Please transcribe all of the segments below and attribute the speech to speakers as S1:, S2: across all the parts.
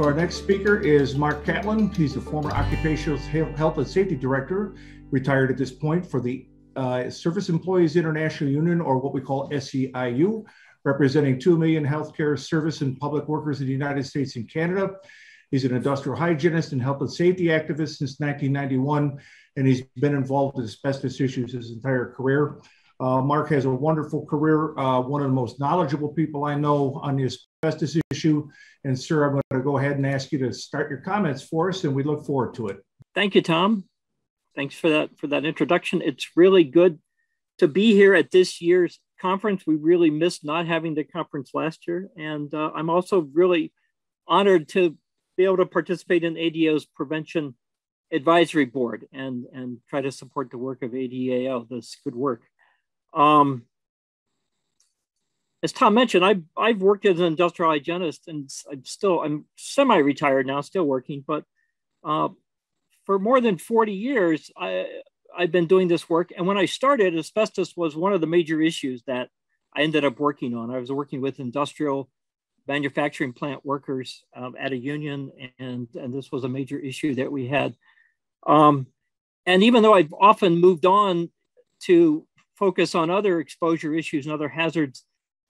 S1: So our next speaker is Mark Catlin. He's a former occupational health and safety director, retired at this point for the uh, Service Employees International Union, or what we call SEIU, representing 2 million healthcare service and public workers in the United States and Canada. He's an industrial hygienist and health and safety activist since 1991, and he's been involved in asbestos issues his entire career. Uh, Mark has a wonderful career, uh, one of the most knowledgeable people I know on the asbestos issue. And, sir, I'm going to go ahead and ask you to start your comments for us, and we look forward to it.
S2: Thank you, Tom. Thanks for that for that introduction. It's really good to be here at this year's conference. We really missed not having the conference last year, and uh, I'm also really honored to be able to participate in ADAO's prevention advisory board and and try to support the work of ADAO. This good work. Um, as Tom mentioned, I've, I've worked as an industrial hygienist and I'm still, I'm semi-retired now, still working, but uh, for more than 40 years, I, I've been doing this work. And when I started, asbestos was one of the major issues that I ended up working on. I was working with industrial manufacturing plant workers um, at a union, and, and this was a major issue that we had. Um, and even though I've often moved on to focus on other exposure issues and other hazards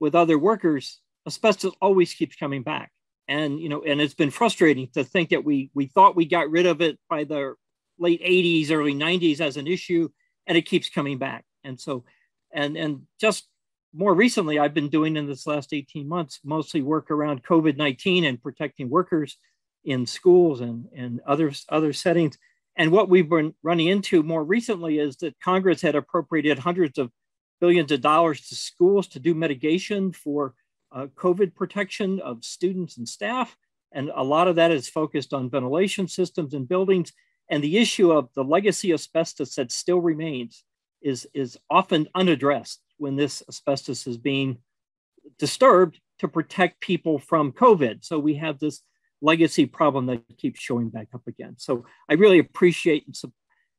S2: with other workers, asbestos always keeps coming back. And you know, and it's been frustrating to think that we we thought we got rid of it by the late 80s, early 90s as an issue, and it keeps coming back. And so, and and just more recently, I've been doing in this last 18 months mostly work around COVID-19 and protecting workers in schools and, and other, other settings. And what we've been running into more recently is that Congress had appropriated hundreds of billions of dollars to schools to do mitigation for uh, COVID protection of students and staff. And a lot of that is focused on ventilation systems and buildings. And the issue of the legacy asbestos that still remains is, is often unaddressed when this asbestos is being disturbed to protect people from COVID. So we have this legacy problem that keeps showing back up again. So I really appreciate and,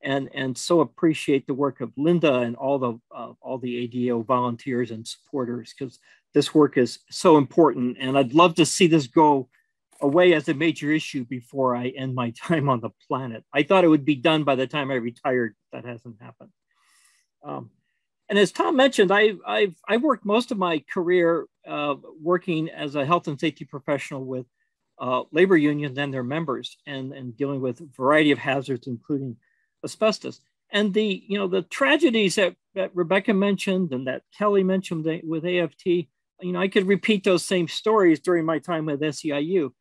S2: and, and so appreciate the work of Linda and all the uh, all the ADAO volunteers and supporters because this work is so important. And I'd love to see this go away as a major issue before I end my time on the planet. I thought it would be done by the time I retired. That hasn't happened. Um, and as Tom mentioned, I, I've, I've worked most of my career uh, working as a health and safety professional with uh, labor unions and their members and, and dealing with a variety of hazards, including asbestos. And the, you know, the tragedies that, that Rebecca mentioned and that Kelly mentioned with AFT, you know, I could repeat those same stories during my time with SEIU.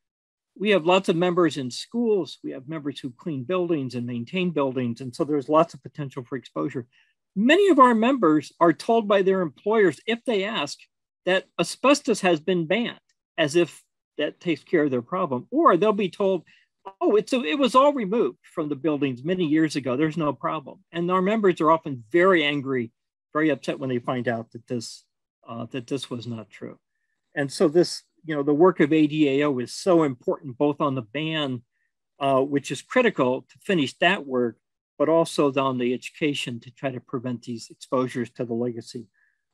S2: We have lots of members in schools. We have members who clean buildings and maintain buildings. And so there's lots of potential for exposure. Many of our members are told by their employers, if they ask, that asbestos has been banned, as if that takes care of their problem. Or they'll be told, oh, it's a, it was all removed from the buildings many years ago. There's no problem. And our members are often very angry, very upset when they find out that this uh, that this was not true. And so this, you know, the work of ADAO is so important, both on the ban, uh, which is critical to finish that work, but also on the education to try to prevent these exposures to the legacy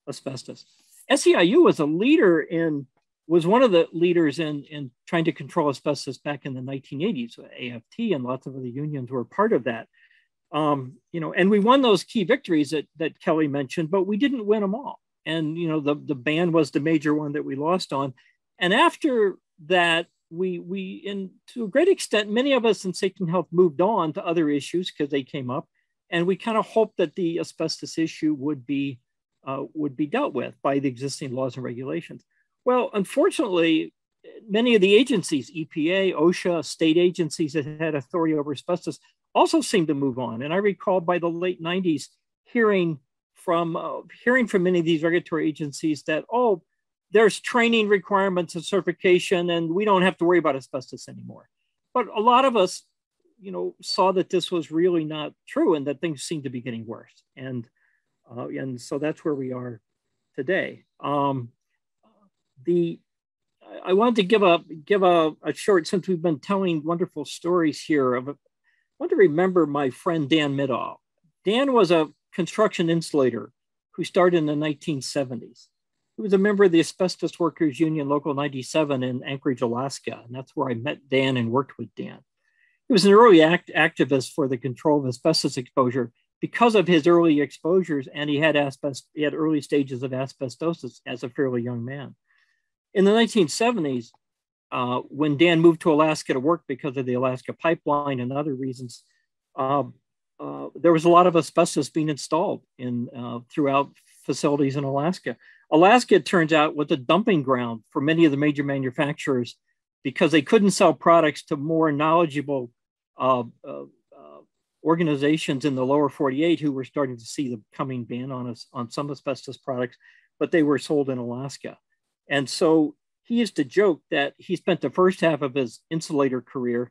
S2: asbestos. SEIU was a leader in was one of the leaders in, in trying to control asbestos back in the 1980s. AFT and lots of other unions were part of that. Um, you know, and we won those key victories that, that Kelly mentioned, but we didn't win them all. And, you know, the, the ban was the major one that we lost on. And after that, we, we, in to a great extent, many of us in safety and health moved on to other issues because they came up. And we kind of hoped that the asbestos issue would be, uh, would be dealt with by the existing laws and regulations. Well, unfortunately, many of the agencies, EPA, OSHA, state agencies that had authority over asbestos, also seemed to move on. And I recall by the late 90s hearing from uh, hearing from many of these regulatory agencies that oh, there's training requirements and certification, and we don't have to worry about asbestos anymore. But a lot of us, you know, saw that this was really not true, and that things seemed to be getting worse. And uh, and so that's where we are today. Um, the I wanted to give a give a, a short since we've been telling wonderful stories here of I want to remember my friend Dan Midoff. Dan was a construction insulator who started in the 1970s. he was a member of the Asbestos Workers Union Local 97 in Anchorage, Alaska. And that's where I met Dan and worked with Dan. He was an early act- activist for the control of asbestos exposure because of his early exposures, and he had asbest- he had early stages of asbestosis as a fairly young man. In the 1970s, uh, when Dan moved to Alaska to work because of the Alaska pipeline and other reasons, uh, uh, there was a lot of asbestos being installed in uh, throughout facilities in Alaska. Alaska, it turns out, was a dumping ground for many of the major manufacturers because they couldn't sell products to more knowledgeable uh, uh, organizations in the lower 48 who were starting to see the coming ban on us on some asbestos products, but they were sold in Alaska. And so he used to joke that he spent the first half of his insulator career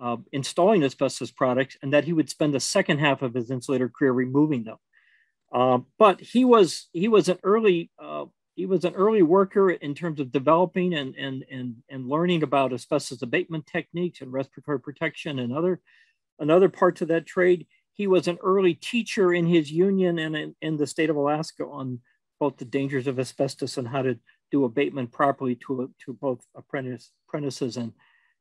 S2: uh, installing asbestos products and that he would spend the second half of his insulator career removing them. Uh, but he was he was an early uh, he was an early worker in terms of developing and and and and learning about asbestos abatement techniques and respiratory protection and other another parts of that trade. He was an early teacher in his union and in, in the state of Alaska on both the dangers of asbestos and how to do abatement properly to, to both apprentice, apprentices and,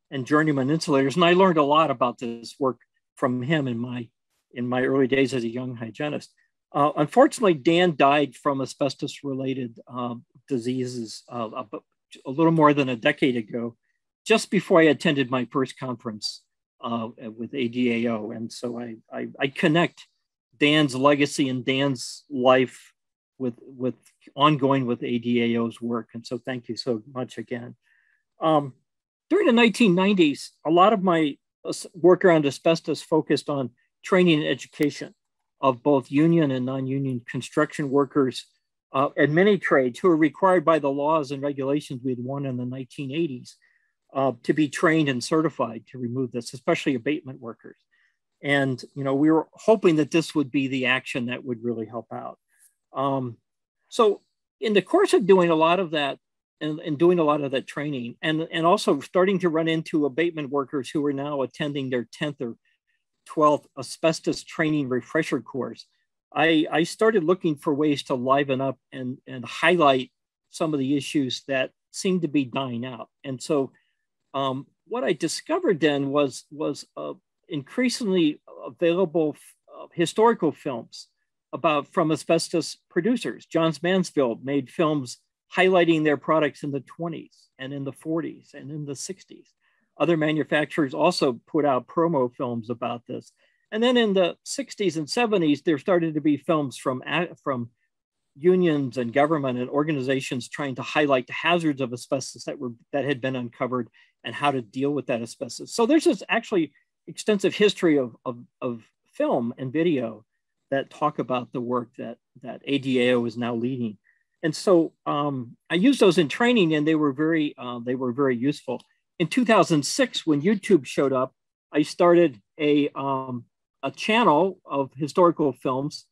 S2: and journeyman insulators. And I learned a lot about this work from him in my, in my early days as a young hygienist. Uh, unfortunately, Dan died from asbestos related um, diseases uh, a, a, little more than a decade ago, just before I attended my first conference uh, with ADAO. And so I, I, I, connect Dan's legacy and Dan's life with, with ongoing with ADAO's work. And so thank you so much again. Um, during the 1990s, a lot of my work around asbestos focused on training and education of both union and non-union construction workers uh, and many trades who are required by the laws and regulations we had won in the 1980s uh, to be trained and certified to remove this, especially abatement workers. And you know, we were hoping that this would be the action that would really help out. Um, so, in the course of doing a lot of that and, and, doing a lot of that training, and and also starting to run into abatement workers who are now attending their 10th or 12th asbestos training refresher course, I, I started looking for ways to liven up and, and highlight some of the issues that seem to be dying out. And so um, what I discovered then was was uh, increasingly available uh, historical films about from asbestos producers. Johns Manville made films highlighting their products in the 20s and in the 40s and in the 60s. Other manufacturers also put out promo films about this. And then in the 60s and 70s, there started to be films from, from unions and government and organizations trying to highlight the hazards of asbestos that were that had been uncovered and how to deal with that asbestos. So there's this actually extensive history of, of, of film and video that talk about the work that, that ADAO is now leading. And so um, I used those in training and they were very, uh, they were very useful. In 2006, when YouTube showed up, I started a, um, a channel of historical films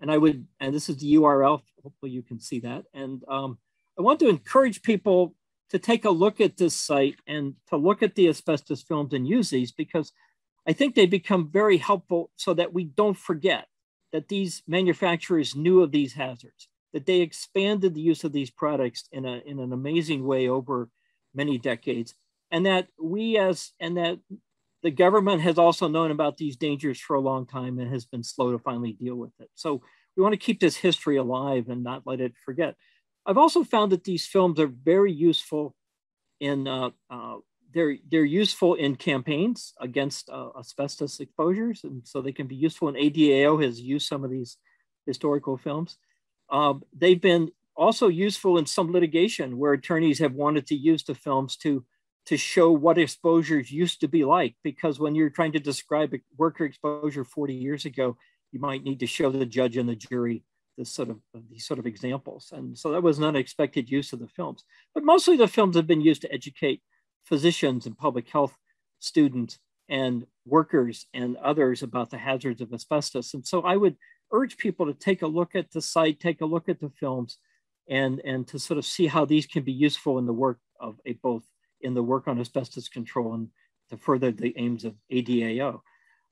S2: and I would, and this is the URL, hopefully you can see that. And um, I want to encourage people to take a look at this site and to look at the asbestos films and use these because I think they become very helpful so that we don't forget that these manufacturers knew of these hazards, that they expanded the use of these products in, a, in an amazing way over many decades, and that we as, and that the government has also known about these dangers for a long time and has been slow to finally deal with it. So we want to keep this history alive and not let it forget. I've also found that these films are very useful in uh, uh, they're they're useful in campaigns against uh, asbestos exposures, and so they can be useful. And ADAO has used some of these historical films. Um, they've been also useful in some litigation where attorneys have wanted to use the films to to show what exposures used to be like. Because when you're trying to describe a worker exposure 40 years ago, you might need to show the judge and the jury this sort of these sort of examples. And so that was an unexpected use of the films. But mostly the films have been used to educate physicians and public health students and workers and others about the hazards of asbestos. And so I would urge people to take a look at the site, take a look at the films, and, and to sort of see how these can be useful in the work of a, both in the work on asbestos control and to further the aims of ADAO.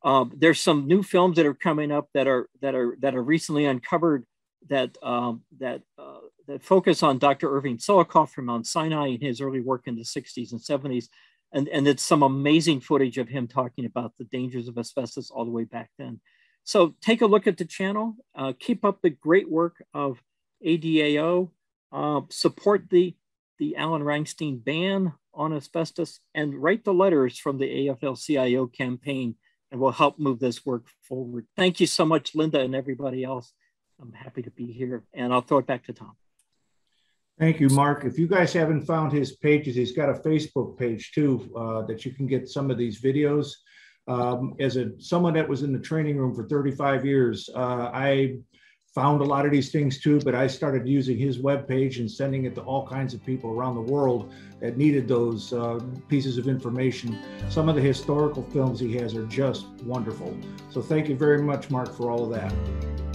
S2: Um, there's some new films that are coming up that are that are that are recently uncovered that um, that uh, that focus on Dr. Irving Selikoff from Mount Sinai and his early work in the 60s and 70s. And, and it's some amazing footage of him talking about the dangers of asbestos all the way back then. So take a look at the channel, uh, keep up the great work of ADAO, uh, support the, the Alan Reinstein ban on asbestos, and write the letters from the AFL-CIO campaign, and we'll help move this work forward. Thank you so much, Linda and everybody else. I'm happy to be here, and I'll throw it back to Tom.
S1: Thank you, Mark. If you guys haven't found his pages, he's got a Facebook page too uh, that you can get some of these videos. Um, as a someone that was in the training room for 35 years, uh, I found a lot of these things too, but I started using his web page and sending it to all kinds of people around the world that needed those uh, pieces of information. Some of the historical films he has are just wonderful. So thank you very much, Mark, for all of that.